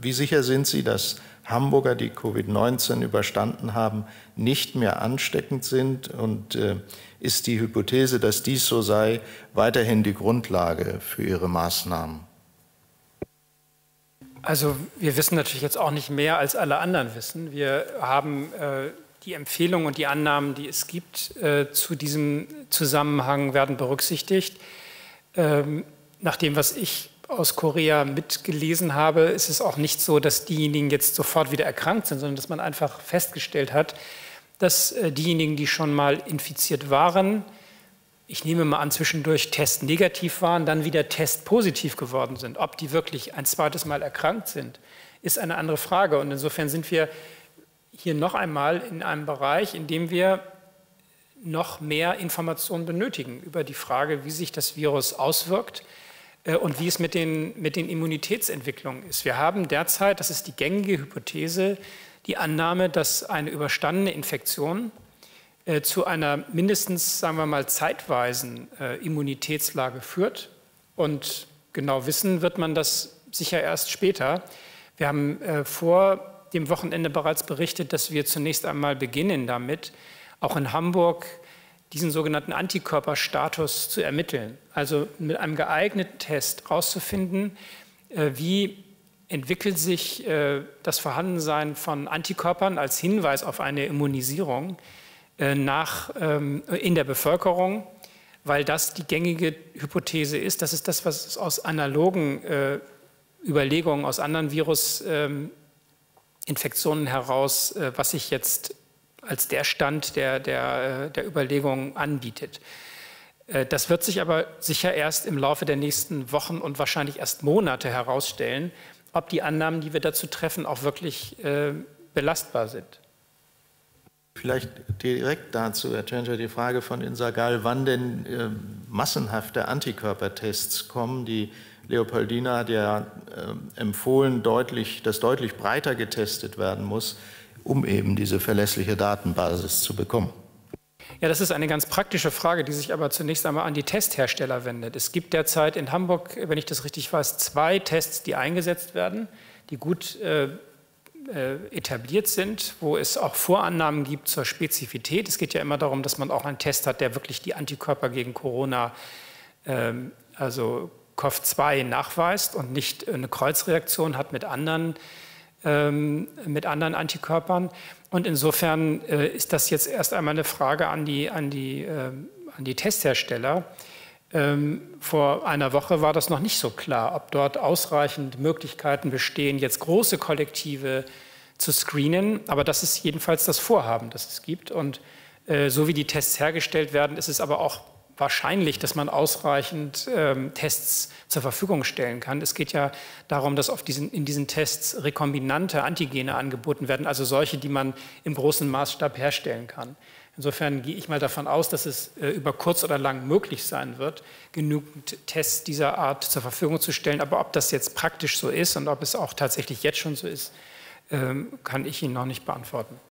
Wie sicher sind Sie, dass Hamburger, die Covid-19 überstanden haben, nicht mehr ansteckend sind? Und äh, ist die Hypothese, dass dies so sei, weiterhin die Grundlage für Ihre Maßnahmen? Also wir wissen natürlich jetzt auch nicht mehr, als alle anderen wissen. Wir haben äh, die Empfehlungen und die Annahmen, die es gibt äh, zu diesem Zusammenhang, werden berücksichtigt. Ähm, nach dem, was ich aus Korea mitgelesen habe, ist es auch nicht so, dass diejenigen jetzt sofort wieder erkrankt sind, sondern dass man einfach festgestellt hat, dass äh, diejenigen, die schon mal infiziert waren, ich nehme mal an, zwischendurch testnegativ waren, dann wieder testpositiv geworden sind. Ob die wirklich ein zweites Mal erkrankt sind, ist eine andere Frage. Und insofern sind wir hier noch einmal in einem Bereich, in dem wir noch mehr Informationen benötigen über die Frage, wie sich das Virus auswirkt und wie es mit den, mit den Immunitätsentwicklungen ist. Wir haben derzeit, das ist die gängige Hypothese, die Annahme, dass eine überstandene Infektion äh, zu einer mindestens, sagen wir mal, zeitweisen äh, Immunitätslage führt. Und genau wissen wird man das sicher erst später. Wir haben äh, vor dem Wochenende bereits berichtet, dass wir zunächst einmal beginnen damit, auch in Hamburg diesen sogenannten Antikörperstatus zu ermitteln. Also mit einem geeigneten Test herauszufinden, äh, wie entwickelt sich äh, das Vorhandensein von Antikörpern als Hinweis auf eine Immunisierung äh, nach, ähm, in der Bevölkerung, weil das die gängige Hypothese ist. Das ist das, was aus analogen Überlegungen aus anderen Virusinfektionen ähm, heraus, was sich jetzt als der Stand der, der, der Überlegungen anbietet. Äh, das wird sich aber sicher erst im Laufe der nächsten Wochen und wahrscheinlich erst Monate herausstellen, ob die Annahmen, die wir dazu treffen, auch wirklich äh, belastbar sind. Vielleicht direkt dazu, Herr Tschentscher, die Frage von Insagal, wann denn äh, massenhafte Antikörpertests kommen. Die Leopoldina hat ja äh, empfohlen, deutlich, dass deutlich breiter getestet werden muss, um eben diese verlässliche Datenbasis zu bekommen. Ja, das ist eine ganz praktische Frage, die sich aber zunächst einmal an die Testhersteller wendet. Es gibt derzeit in Hamburg, wenn ich das richtig weiß, zwei Tests, die eingesetzt werden, die gut äh, äh, etabliert sind, wo es auch Vorannahmen gibt zur Spezifität. Es geht ja immer darum, dass man auch einen Test hat, der wirklich die Antikörper gegen Corona, ähm, also COV2, nachweist und nicht eine Kreuzreaktion hat mit anderen ähm, mit anderen Antikörpern. Und insofern äh, ist das jetzt erst einmal eine Frage an die, an die, äh, an die Testhersteller. Ähm, vor einer Woche war das noch nicht so klar, ob dort ausreichend Möglichkeiten bestehen, jetzt große Kollektive zu screenen. Aber das ist jedenfalls das Vorhaben, das es gibt. Und äh, so wie die Tests hergestellt werden, ist es aber auch wahrscheinlich, dass man ausreichend ähm, Tests zur Verfügung stellen kann. Es geht ja darum, dass auf diesen, in diesen Tests rekombinante Antigene angeboten werden, also solche, die man im großen Maßstab herstellen kann. Insofern gehe ich mal davon aus, dass es äh, über kurz oder lang möglich sein wird, genügend Tests dieser Art zur Verfügung zu stellen. Aber ob das jetzt praktisch so ist und ob es auch tatsächlich jetzt schon so ist, ähm, kann ich Ihnen noch nicht beantworten.